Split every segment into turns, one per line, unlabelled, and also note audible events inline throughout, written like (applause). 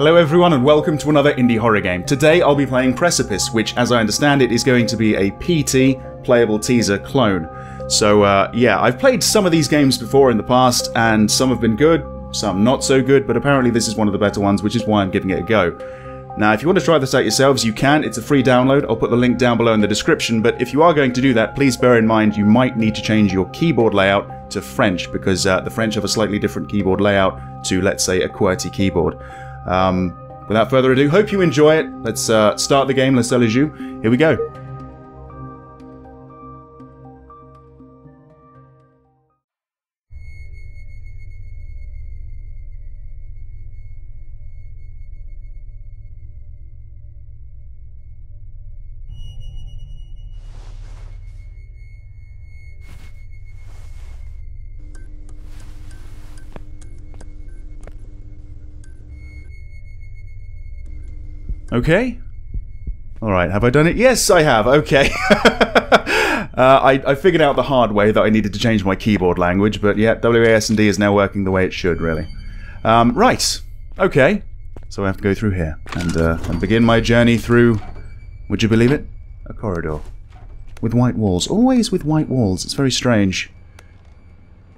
Hello everyone and welcome to another indie horror game. Today I'll be playing Precipice, which as I understand it is going to be a PT playable teaser clone. So uh, yeah, I've played some of these games before in the past and some have been good, some not so good, but apparently this is one of the better ones, which is why I'm giving it a go. Now, if you want to try this out yourselves, you can. It's a free download. I'll put the link down below in the description. But if you are going to do that, please bear in mind you might need to change your keyboard layout to French because uh, the French have a slightly different keyboard layout to, let's say, a QWERTY keyboard. Um, without further ado, hope you enjoy it. Let's uh, start the game. Let's you. Here we go. Okay. Alright, have I done it? Yes, I have. Okay. (laughs) uh, I, I, figured out the hard way that I needed to change my keyboard language, but yeah, WASD is now working the way it should, really. Um, right. Okay. So I have to go through here and, uh, and begin my journey through, would you believe it? A corridor. With white walls. Always with white walls. It's very strange.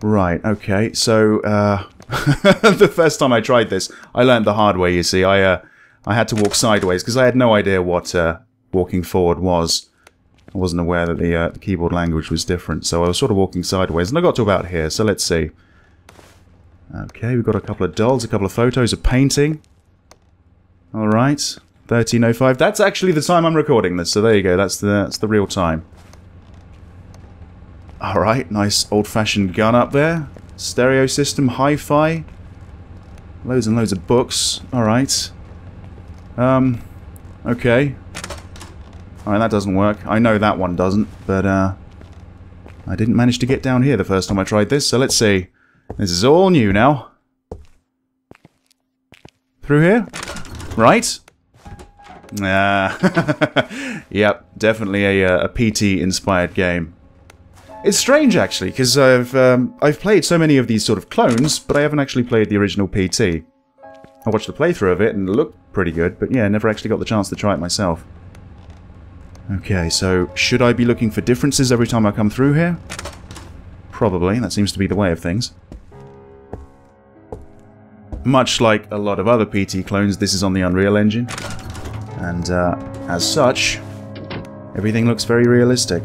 Right, okay. So, uh, (laughs) the first time I tried this, I learned the hard way, you see. I, uh, I had to walk sideways because I had no idea what uh, walking forward was. I wasn't aware that the, uh, keyboard language was different, so I was sort of walking sideways, and I got to about here, so let's see. Okay, we've got a couple of dolls, a couple of photos, a painting. Alright, 1305. That's actually the time I'm recording this, so there you go, that's the, that's the real time. Alright, nice old-fashioned gun up there. Stereo system, hi-fi. Loads and loads of books. Alright. Um, okay. Alright, that doesn't work. I know that one doesn't, but, uh... I didn't manage to get down here the first time I tried this, so let's see. This is all new now. Through here? Right? Uh, (laughs) yep, definitely a, uh, a PT-inspired game. It's strange, actually, because I've, um, I've played so many of these sort of clones, but I haven't actually played the original PT. I watched a playthrough of it and it looked pretty good, but yeah, never actually got the chance to try it myself. Okay, so should I be looking for differences every time I come through here? Probably, that seems to be the way of things. Much like a lot of other PT clones, this is on the Unreal Engine. And uh, as such, everything looks very realistic.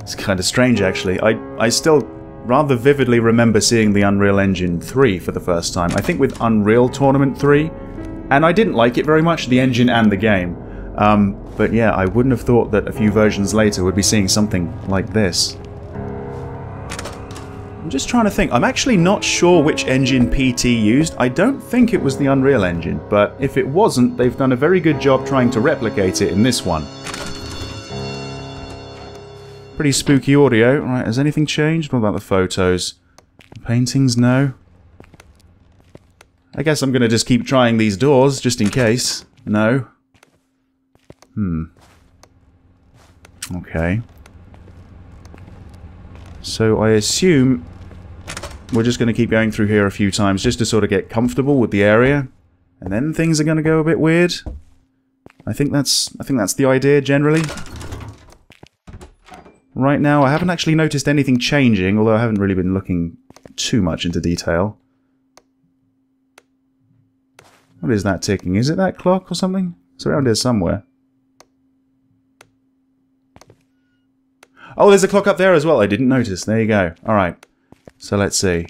It's kind of strange, actually. I, I still rather vividly remember seeing the Unreal Engine 3 for the first time. I think with Unreal Tournament 3, and I didn't like it very much, the engine and the game. Um, but yeah, I wouldn't have thought that a few versions later would be seeing something like this. I'm just trying to think. I'm actually not sure which engine PT used. I don't think it was the Unreal Engine, but if it wasn't, they've done a very good job trying to replicate it in this one. Pretty spooky audio. Right, has anything changed? What about the photos? The paintings? No. I guess I'm going to just keep trying these doors, just in case. No. Hmm. Okay. So I assume we're just going to keep going through here a few times just to sort of get comfortable with the area. And then things are going to go a bit weird. I think that's I think that's the idea generally right now. I haven't actually noticed anything changing, although I haven't really been looking too much into detail. What is that ticking? Is it that clock or something? It's around here somewhere. Oh, there's a clock up there as well. I didn't notice. There you go. Alright. So let's see.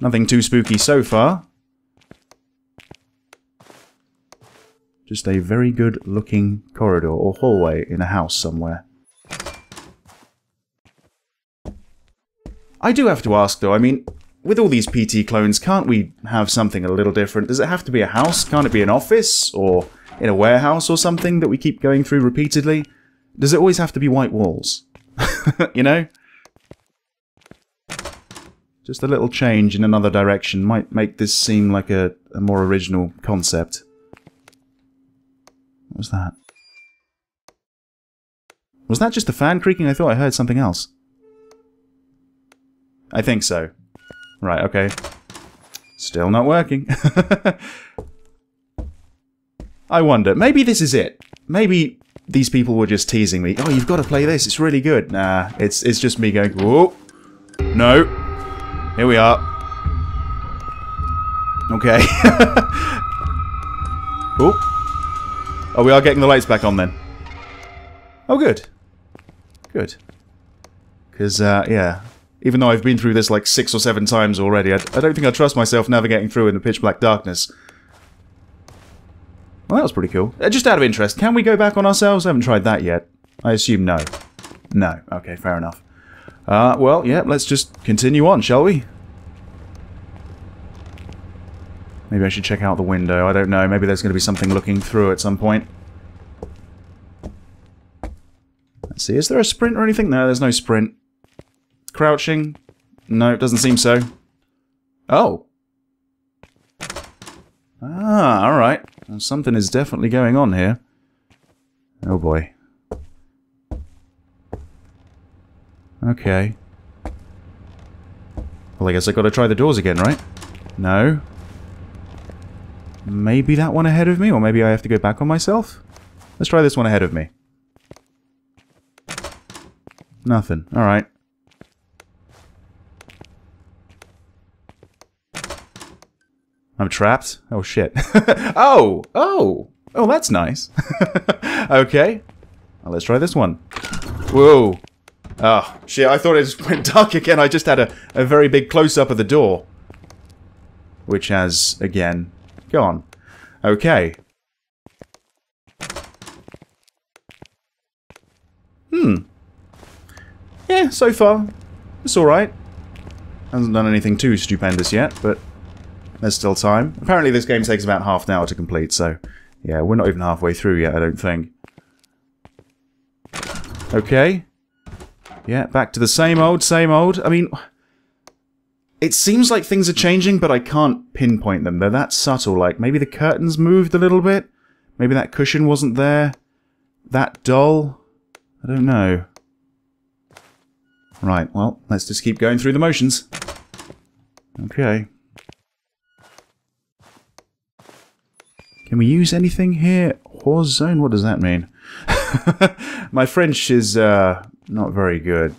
Nothing too spooky so far. Just a very good looking corridor or hallway in a house somewhere. I do have to ask though, I mean, with all these PT clones, can't we have something a little different? Does it have to be a house? Can't it be an office? Or in a warehouse or something that we keep going through repeatedly? Does it always have to be white walls? (laughs) you know? Just a little change in another direction might make this seem like a, a more original concept. What was that? Was that just the fan creaking? I thought I heard something else. I think so. Right, okay. Still not working. (laughs) I wonder, maybe this is it. Maybe these people were just teasing me. Oh, you've got to play this. It's really good. Nah, it's it's just me going, whoa. No. Here we are. Okay. (laughs) oh. Oh, we are getting the lights back on then. Oh, good. Good. Because, uh, yeah. Even though I've been through this like six or seven times already, I, I don't think I trust myself navigating through in the pitch black darkness. Well, that was pretty cool. Uh, just out of interest, can we go back on ourselves? I haven't tried that yet. I assume no. No. Okay, fair enough. Uh, well, yeah, let's just continue on, shall we? Maybe I should check out the window. I don't know. Maybe there's going to be something looking through at some point. Let's see. Is there a sprint or anything? No, there's no sprint. Crouching? No, it doesn't seem so. Oh. Ah, alright. Well, something is definitely going on here. Oh boy. Okay. Well, I guess i got to try the doors again, right? No. Maybe that one ahead of me, or maybe I have to go back on myself? Let's try this one ahead of me. Nothing. Alright. I'm trapped? Oh, shit. (laughs) oh! Oh! Oh, that's nice. (laughs) okay. Well, let's try this one. Whoa. Oh, shit, I thought it just (laughs) went dark again. I just had a, a very big close-up of the door. Which has, again, gone. Okay. Hmm. Yeah, so far, it's alright. Hasn't done anything too stupendous yet, but there's still time. Apparently this game takes about half an hour to complete, so yeah, we're not even halfway through yet, I don't think. Okay. Yeah, back to the same old, same old. I mean, it seems like things are changing, but I can't pinpoint them. They're that subtle, like maybe the curtains moved a little bit? Maybe that cushion wasn't there? That dull? I don't know. Right, well, let's just keep going through the motions. Okay. Can we use anything here? Horse zone? What does that mean? (laughs) My French is uh, not very good.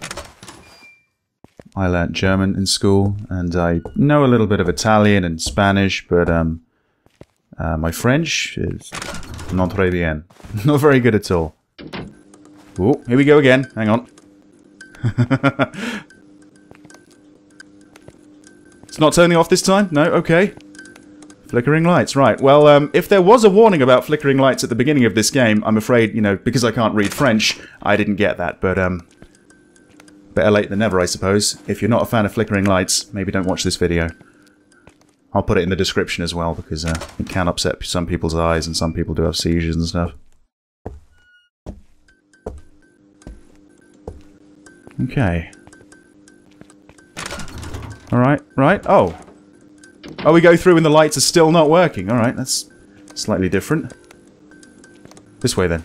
I learnt German in school, and I know a little bit of Italian and Spanish, but um, uh, my French is not très bien. (laughs) Not very good at all. Oh, here we go again. Hang on. (laughs) it's not turning off this time? No? Okay. Flickering lights, right. Well, um, if there was a warning about flickering lights at the beginning of this game, I'm afraid, you know, because I can't read French, I didn't get that, but, um, better late than never, I suppose. If you're not a fan of flickering lights, maybe don't watch this video. I'll put it in the description as well, because uh, it can upset some people's eyes, and some people do have seizures and stuff. Okay. Alright, right. Oh. Oh, we go through and the lights are still not working. Alright, that's slightly different. This way then.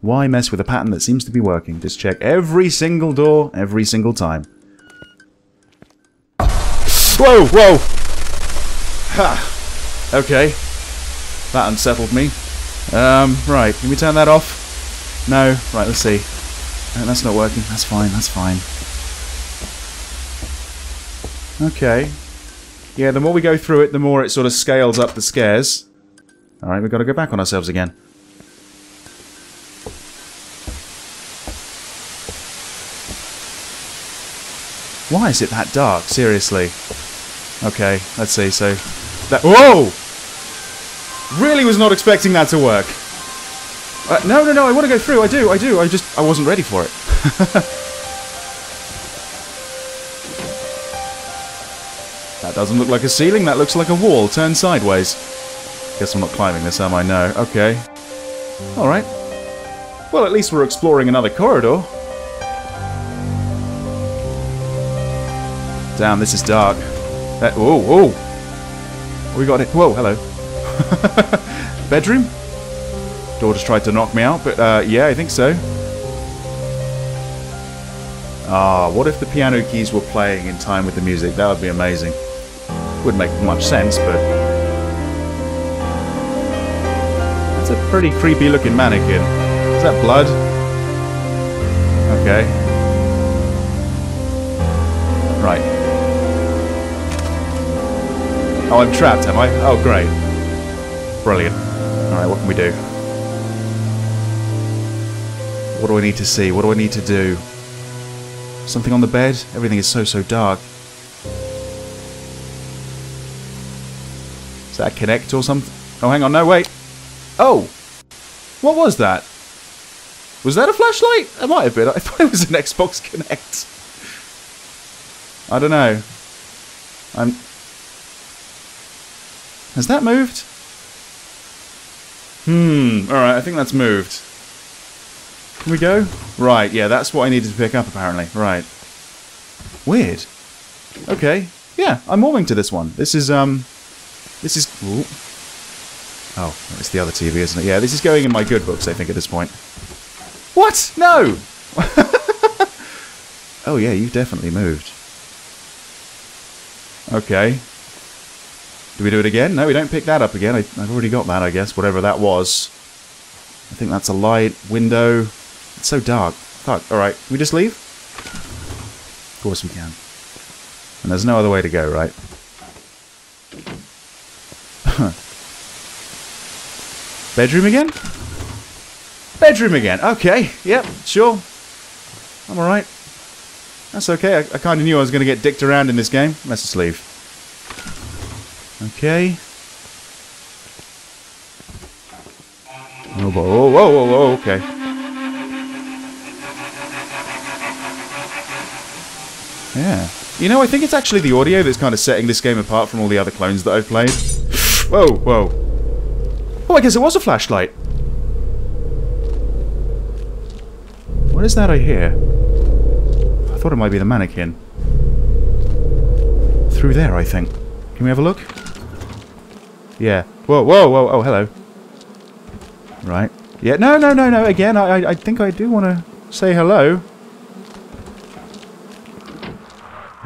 Why mess with a pattern that seems to be working? Just check every single door, every single time. Whoa, whoa! Ha! Okay. That unsettled me. Um, right, can we turn that off? No. Right, let's see. That's not working. That's fine, that's fine. Okay. Yeah, the more we go through it, the more it sort of scales up the scares. Alright, we've got to go back on ourselves again. Why is it that dark? Seriously. Okay, let's see. So, that... Whoa! Really was not expecting that to work. Uh, no, no, no, I want to go through. I do, I do. I just, I wasn't ready for it. (laughs) doesn't look like a ceiling. That looks like a wall turned sideways. Guess I'm not climbing this, am I? No. Okay. Alright. Well, at least we're exploring another corridor. Damn, this is dark. That, whoa, whoa! We got it. Whoa, hello. (laughs) Bedroom? Door just tried to knock me out, but uh, yeah, I think so. Ah, what if the piano keys were playing in time with the music? That would be amazing. Wouldn't make much sense, but... It's a pretty creepy looking mannequin. Is that blood? Okay. Right. Oh, I'm trapped, am I? Oh, great. Brilliant. Alright, what can we do? What do I need to see? What do I need to do? Something on the bed? Everything is so, so dark. Is that Kinect or something? Oh, hang on, no, wait. Oh! What was that? Was that a flashlight? It might have been. (laughs) I thought it was an Xbox Kinect. I don't know. I'm... Has that moved? Hmm, alright, I think that's moved. Can we go? Right, yeah, that's what I needed to pick up, apparently. Right. Weird. Okay. Yeah, I'm warming to this one. This is, um... Ooh. Oh, it's the other TV, isn't it? Yeah, this is going in my good books, I think, at this point. What? No! (laughs) oh, yeah, you've definitely moved. Okay. Do we do it again? No, we don't pick that up again. I, I've already got that, I guess, whatever that was. I think that's a light, window. It's so dark. Fuck. Alright, we just leave? Of course we can. And there's no other way to go, right? Bedroom again? Bedroom again. Okay. Yep, sure. I'm alright. That's okay. I, I kind of knew I was going to get dicked around in this game. Let's just leave. Okay. Oh, whoa, whoa, whoa, whoa, okay. Yeah. You know, I think it's actually the audio that's kind of setting this game apart from all the other clones that I've played. Whoa, whoa. Oh, I guess it was a flashlight. What is that I hear? I thought it might be the mannequin. Through there, I think. Can we have a look? Yeah. Whoa, whoa, whoa. Oh, hello. Right. Yeah, no, no, no, no. Again, I, I, think I do want to say hello.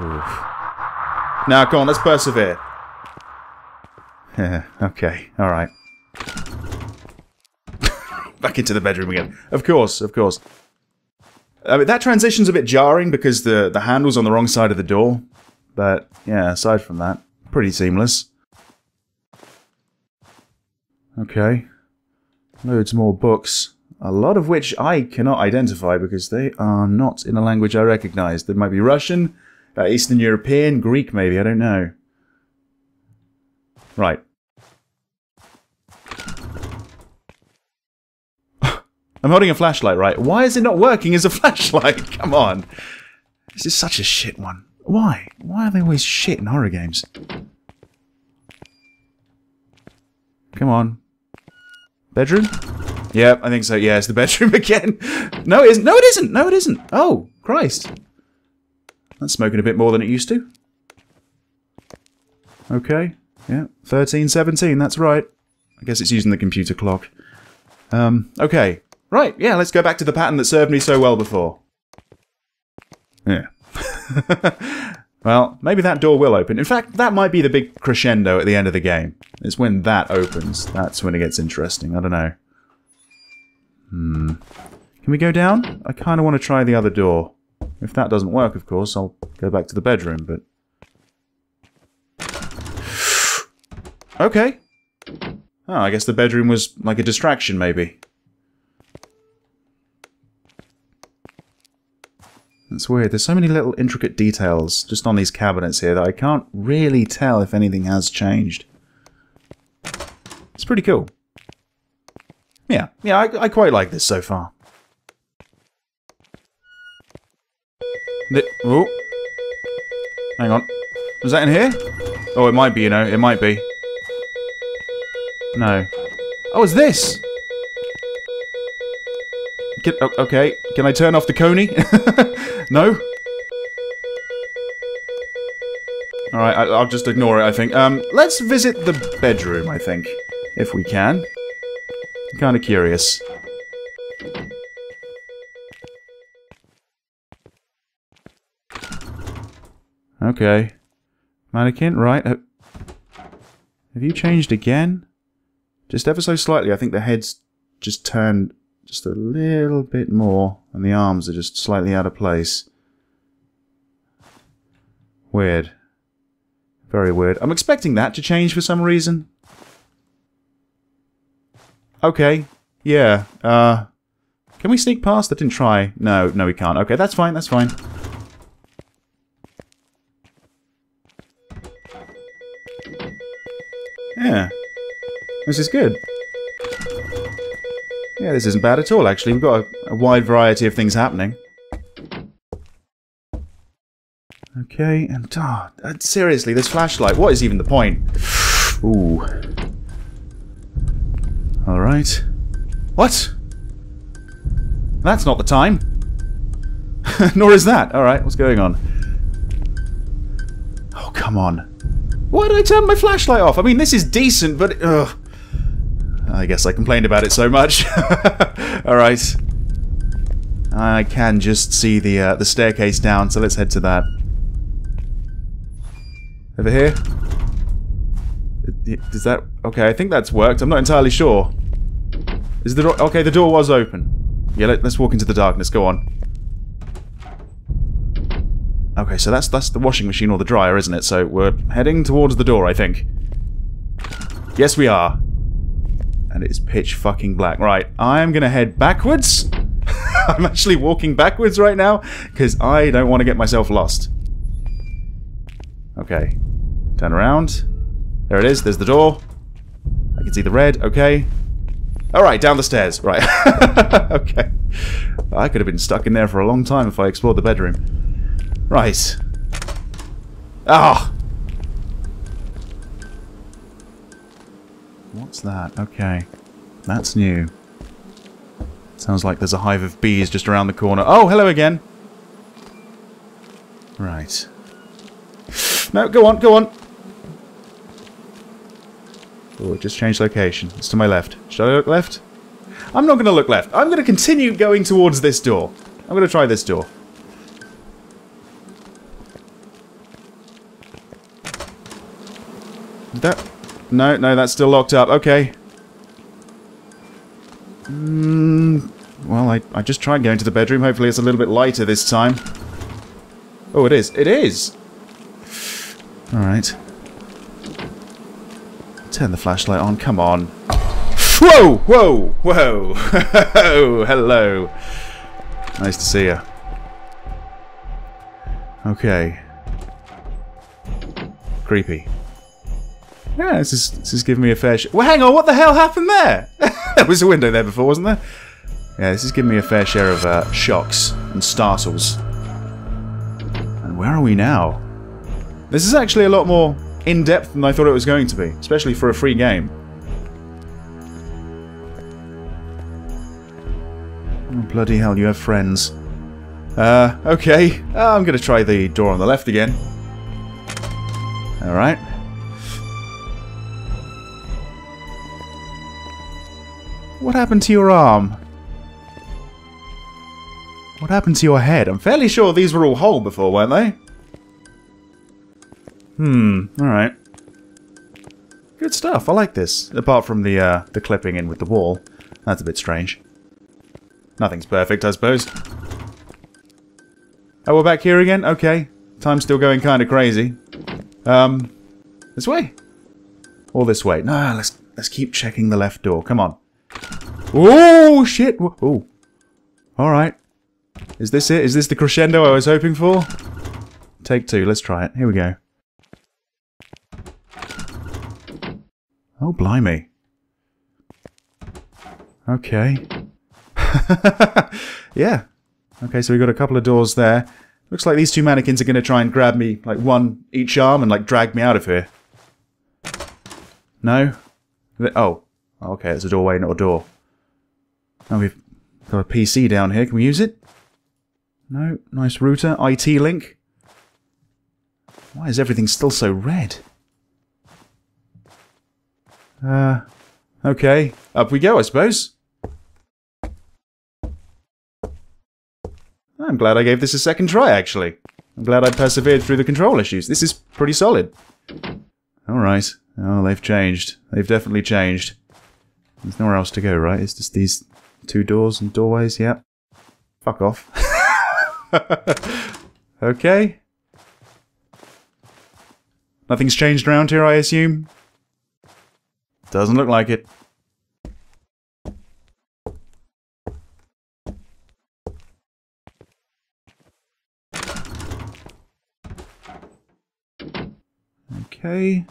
Oof. Now, come on, let's persevere. Yeah, okay, alright. (laughs) Back into the bedroom again. Of course, of course. I mean, that transition's a bit jarring because the, the handle's on the wrong side of the door. But, yeah, aside from that, pretty seamless. Okay. Loads more books. A lot of which I cannot identify because they are not in a language I recognize. They might be Russian, uh, Eastern European, Greek maybe, I don't know. Right. (laughs) I'm holding a flashlight, right? Why is it not working as a (laughs) flashlight? Come on. This is such a shit one. Why? Why are they always shit in horror games? Come on. Bedroom? Yep, I think so. Yeah, it's the (laughs) bedroom again. No, it isn't. No, it isn't. No, it isn't. Oh, Christ. That's smoking a bit more than it used to. Okay. Yeah, 1317, that's right. I guess it's using the computer clock. Um, okay. Right, yeah, let's go back to the pattern that served me so well before. Yeah. (laughs) well, maybe that door will open. In fact, that might be the big crescendo at the end of the game. It's when that opens. That's when it gets interesting. I don't know. Hmm. Can we go down? I kind of want to try the other door. If that doesn't work, of course, I'll go back to the bedroom, but... okay. Oh, I guess the bedroom was like a distraction, maybe. That's weird. There's so many little intricate details just on these cabinets here that I can't really tell if anything has changed. It's pretty cool. Yeah, yeah, I, I quite like this so far. The, oh. Hang on. Was that in here? Oh, it might be, you know. It might be. No. Oh, it's this! Can, okay. Can I turn off the Coney? (laughs) no? Alright, I'll just ignore it, I think. Um, let's visit the bedroom, I think. If we can. I'm kind of curious. Okay. Mannequin, right. Uh, have you changed again? Just ever so slightly. I think the head's just turned just a little bit more, and the arms are just slightly out of place. Weird. Very weird. I'm expecting that to change for some reason. Okay. Yeah. Uh... Can we sneak past? I didn't try. No, no we can't. Okay, that's fine, that's fine. Yeah. This is good. Yeah, this isn't bad at all, actually. We've got a, a wide variety of things happening. Okay, and oh, seriously, this flashlight, what is even the point? Ooh. Alright. What? That's not the time. (laughs) Nor is that. Alright, what's going on? Oh, come on. Why did I turn my flashlight off? I mean, this is decent, but... Ugh. I guess I complained about it so much. (laughs) Alright. I can just see the, uh, the staircase down, so let's head to that. Over here? Does that... Okay, I think that's worked. I'm not entirely sure. Is the door... Okay, the door was open. Yeah, let, us walk into the darkness. Go on. Okay, so that's that's the washing machine or the dryer, isn't it? So we're heading towards the door, I think. Yes, we are. And it's pitch fucking black. Right, I'm gonna head backwards. (laughs) I'm actually walking backwards right now, because I don't want to get myself lost. Okay. Turn around. There it is, there's the door. I can see the red, okay. Alright, down the stairs. Right. (laughs) okay. I could have been stuck in there for a long time if I explored the bedroom. Right. Ah! What's that? Okay. That's new. Sounds like there's a hive of bees just around the corner. Oh, hello again! Right. No, go on, go on! Oh, just changed location. It's to my left. Should I look left? I'm not going to look left. I'm going to continue going towards this door. I'm going to try this door. That... No, no, that's still locked up. Okay. Mm, well, I, I just tried going to the bedroom. Hopefully it's a little bit lighter this time. Oh, it is. It is! Alright. Turn the flashlight on, come on. Whoa! Whoa! Whoa! (laughs) Hello! Nice to see you. Okay. Creepy. Yeah, this is, this is giving me a fair sh- Well, hang on, what the hell happened there? (laughs) there was a window there before, wasn't there? Yeah, this is giving me a fair share of uh, shocks and startles. And where are we now? This is actually a lot more in-depth than I thought it was going to be, especially for a free game. Oh, bloody hell, you have friends. Uh, okay. Uh, I'm going to try the door on the left again. Alright. What happened to your arm? What happened to your head? I'm fairly sure these were all whole before, weren't they? Hmm, alright. Good stuff, I like this. Apart from the, uh, the clipping in with the wall. That's a bit strange. Nothing's perfect, I suppose. Oh, we're back here again? Okay. Time's still going kind of crazy. Um, this way? Or this way? No, let's let's keep checking the left door. Come on. Oh, shit! Oh. Alright. Is this it? Is this the crescendo I was hoping for? Take two, let's try it. Here we go. Oh, blimey. Okay. (laughs) yeah. Okay, so we've got a couple of doors there. Looks like these two mannequins are going to try and grab me, like, one each arm and, like, drag me out of here. No? Oh. Okay, it's a doorway, not a door. Now we've got a PC down here. Can we use it? No. Nice router. IT link. Why is everything still so red? Uh, okay. Up we go, I suppose. I'm glad I gave this a second try, actually. I'm glad I persevered through the control issues. This is pretty solid. Alright. Oh, they've changed. They've definitely changed. There's nowhere else to go, right? It's just these two doors and doorways, yep. Fuck off. (laughs) okay. Nothing's changed around here, I assume? Doesn't look like it. Okay.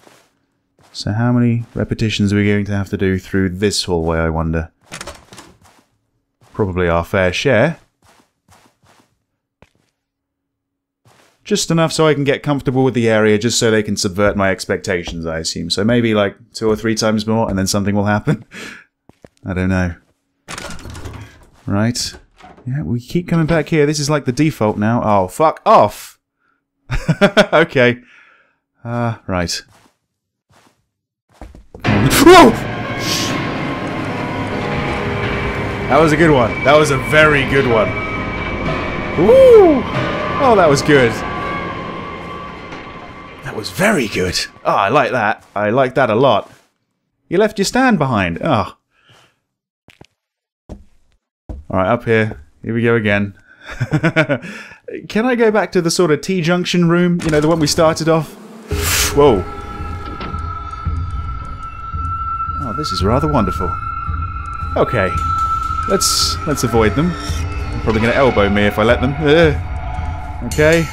So how many repetitions are we going to have to do through this hallway, I wonder? Probably our fair share. Just enough so I can get comfortable with the area, just so they can subvert my expectations, I assume. So maybe like two or three times more, and then something will happen. (laughs) I don't know. Right. Yeah, we keep coming back here. This is like the default now. Oh, fuck off! (laughs) okay. Uh, right. Whoa! That was a good one. That was a very good one. Woo! Oh, that was good. That was very good. Oh, I like that. I like that a lot. You left your stand behind. Ah. Oh. Alright, up here. Here we go again. (laughs) Can I go back to the sort of T-junction room? You know, the one we started off? Whoa. This is rather wonderful. Okay. Let's let's avoid them. They're probably going to elbow me if I let them. Ugh. Okay.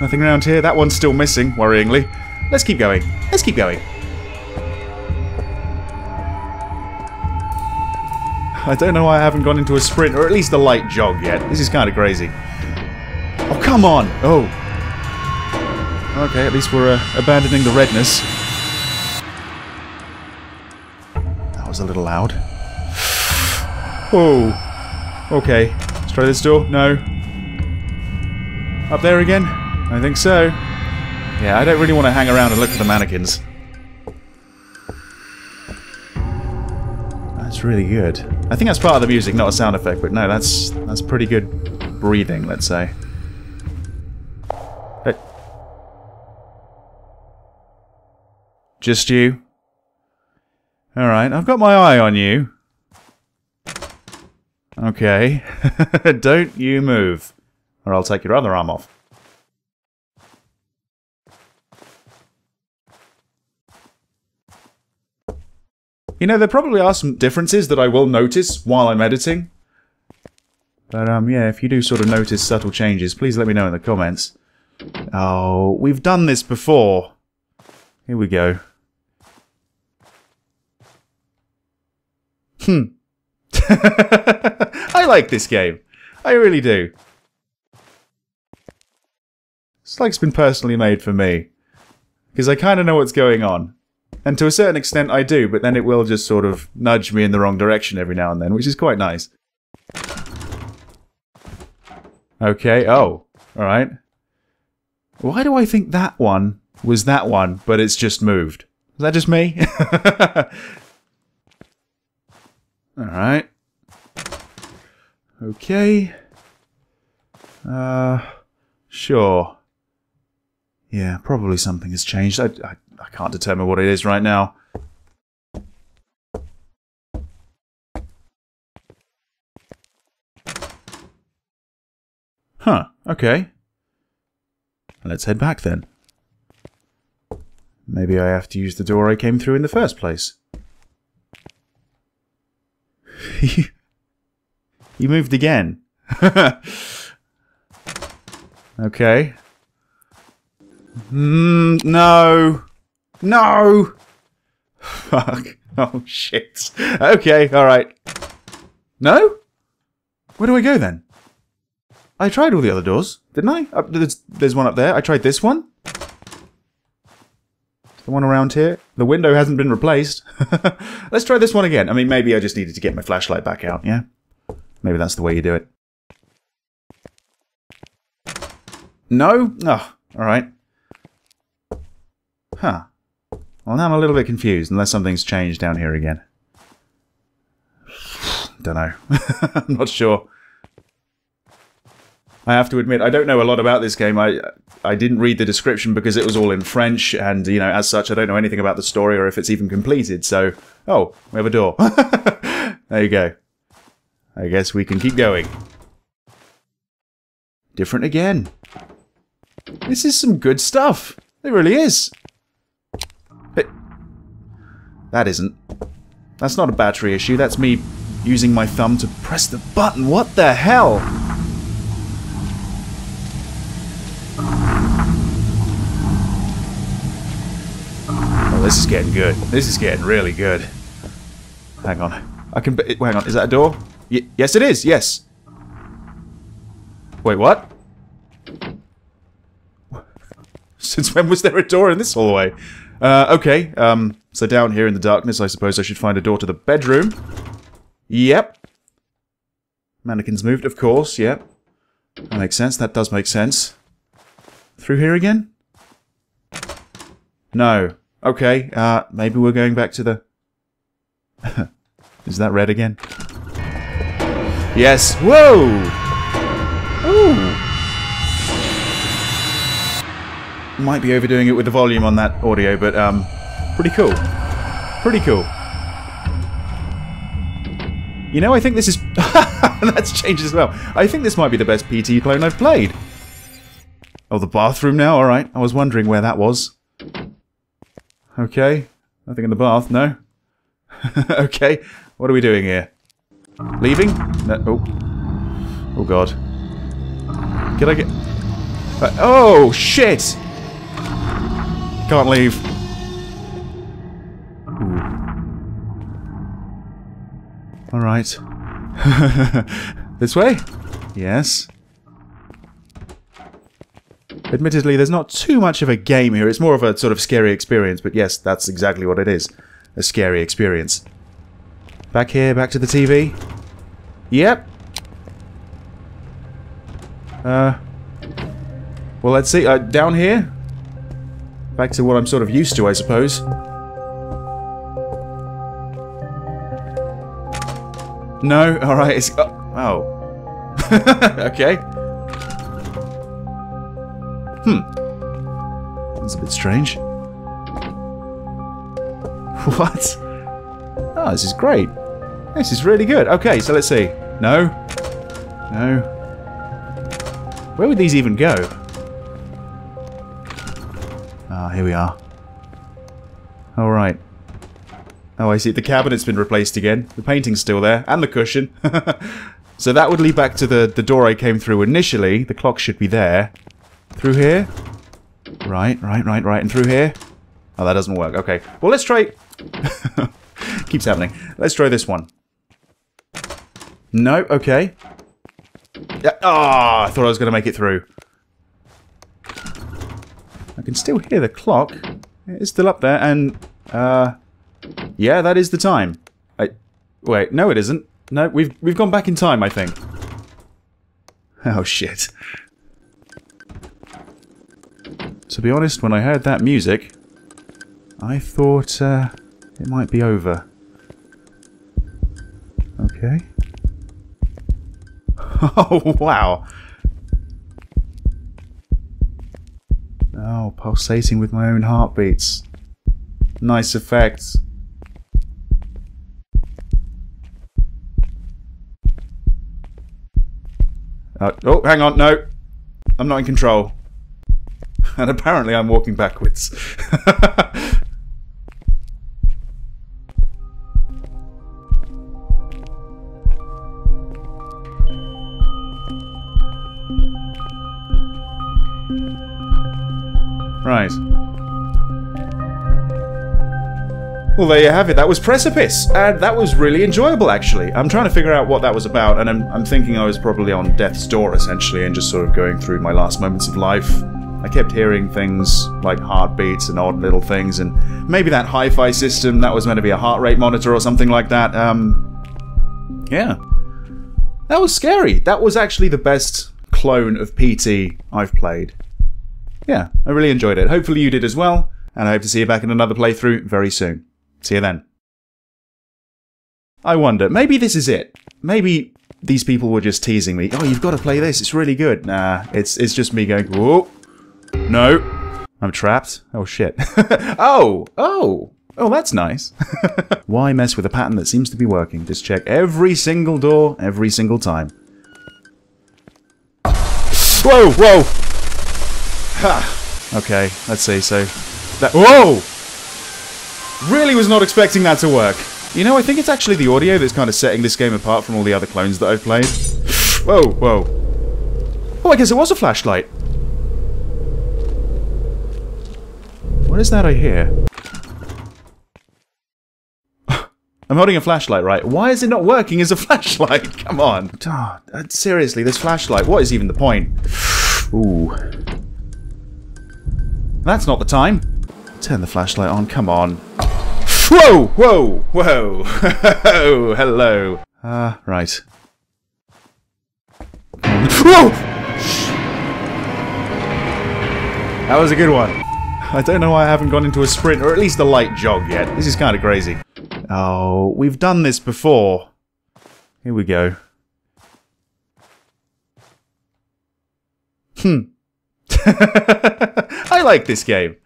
Nothing around here. That one's still missing, worryingly. Let's keep going. Let's keep going. I don't know why I haven't gone into a sprint, or at least a light jog yet. This is kind of crazy. Oh, come on! Oh. Okay, at least we're uh, abandoning the redness. Was a little loud. Oh. Okay. Let's try this door. No. Up there again? I think so. Yeah, I don't really want to hang around and look at the mannequins. That's really good. I think that's part of the music, not a sound effect, but no, that's that's pretty good breathing, let's say. Hey. Just you? Alright, I've got my eye on you. Okay. (laughs) Don't you move. Or I'll take your other arm off. You know, there probably are some differences that I will notice while I'm editing. But, um, yeah, if you do sort of notice subtle changes, please let me know in the comments. Oh, we've done this before. Here we go. Hmm. (laughs) I like this game. I really do. It's like it's been personally made for me. Because I kind of know what's going on. And to a certain extent I do, but then it will just sort of nudge me in the wrong direction every now and then, which is quite nice. Okay, oh, alright. Why do I think that one was that one, but it's just moved? Is that just me? (laughs) alright. Okay. Uh, sure. Yeah, probably something has changed. I, I, I can't determine what it is right now. Huh, okay. Let's head back then. Maybe I have to use the door I came through in the first place. (laughs) you moved again. (laughs) okay. Mm, no. No! (laughs) Fuck. Oh, shit. Okay, alright. No? Where do I go then? I tried all the other doors, didn't I? Uh, there's, there's one up there. I tried this one. The one around here. The window hasn't been replaced. (laughs) Let's try this one again. I mean, maybe I just needed to get my flashlight back out, yeah? Maybe that's the way you do it. No? Oh, alright. Huh. Well, now I'm a little bit confused, unless something's changed down here again. (sighs) Don't know. (laughs) I'm not sure. I have to admit, I don't know a lot about this game. I I didn't read the description because it was all in French, and you know, as such, I don't know anything about the story or if it's even completed. So, oh, we have a door. (laughs) there you go. I guess we can keep going. Different again. This is some good stuff. It really is. It, that isn't. That's not a battery issue. That's me using my thumb to press the button. What the hell? This is getting good. This is getting really good. Hang on. I can... Hang on. Is that a door? Y yes, it is. Yes. Wait, what? (laughs) Since when was there a door in this hallway? Uh, okay, um, so down here in the darkness, I suppose I should find a door to the bedroom. Yep. Mannequins moved, of course, yep. That makes sense, that does make sense. Through here again? No. Okay, uh, maybe we're going back to the... (laughs) Is that red again? Yes. Whoa! Ooh! Might be overdoing it with the volume on that audio, but, um, pretty cool. Pretty cool. You know, I think this is... (laughs) That's changed as well. I think this might be the best PT clone I've played. Oh, the bathroom now? Alright. I was wondering where that was. Okay. Nothing in the bath, no? (laughs) okay. What are we doing here? Leaving? No. Oh. Oh, God. Can I get... Uh, oh, shit! Can't leave. Alright. (laughs) this way? Yes. Admittedly, there's not too much of a game here. It's more of a sort of scary experience, but yes, that's exactly what it is. A scary experience. Back here, back to the TV. Yep. Uh. Well, let's see. Uh, down here? Back to what I'm sort of used to, I suppose. No? Alright, it's... Uh, oh. (laughs) okay. Hmm. That's a bit strange. What? Oh, this is great. This is really good. Okay, so let's see. No. No. Where would these even go? Ah, here we are. Alright. Oh, I see. The cabinet's been replaced again. The painting's still there. And the cushion. (laughs) so that would lead back to the, the door I came through initially. The clock should be there. Through here? Right, right, right, right. And through here? Oh, that doesn't work. Okay. Well, let's try... (laughs) Keeps happening. Let's try this one. No, okay. Yeah. Oh, I thought I was going to make it through. I can still hear the clock. It's still up there, and... Uh, yeah, that is the time. I... Wait, no it isn't. No, we've, we've gone back in time, I think. (laughs) Oh, shit. To be honest, when I heard that music, I thought uh, it might be over. Okay. (laughs) Oh, wow. Oh, pulsating with my own heartbeats. Nice effects. Uh, oh, hang on, no. I'm not in control. (laughs) And apparently I'm walking backwards. (laughs) Right. Well, there you have it. That was Precipice, and that was really enjoyable, actually. I'm trying to figure out what that was about, and I'm, I'm thinking I was probably on death's door, essentially, and just sort of going through my last moments of life. I kept hearing things like heartbeats and odd little things, and maybe that hi-fi system, that was meant to be a heart rate monitor or something like that. Um, yeah. That was scary. That was actually the best clone of PT I've played yeah, I really enjoyed it. Hopefully you did as well, and I hope to see you back in another playthrough very soon. See you then. I wonder. Maybe this is it. Maybe these people were just teasing me. Oh, you've got to play this. It's really good. Nah, it's it's just me going, whoa. No. I'm trapped. Oh, shit. (laughs) oh, oh. Oh, that's nice. (laughs) Why mess with a pattern that seems to be working? Just check every single door, every single time. Whoa, whoa! Ha! Okay, let's see, so... That- Whoa! Really was not expecting that to work. You know, I think it's actually the audio that's kind of setting this game apart from all the other clones that I've played. Whoa, whoa. Oh, I guess it was a flashlight. What is that I hear? (sighs) I'm holding a flashlight, right? Why is it not working as a (laughs) flashlight? Come on. Oh, seriously, this flashlight, what is even the point? (sighs) Ooh. That's not the time. Turn the flashlight on, come on. (sighs) Whoa! Whoa! Whoa! (laughs) Hello. Ah, uh, right. (laughs) Whoa! That was a good one. I don't know why I haven't gone into a sprint, or at least a light jog yet. This is kind of crazy. Oh, we've done this before. Here we go. Hmm. (laughs) I like this game.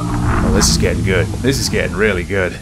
Oh, this is getting good. This is getting really good.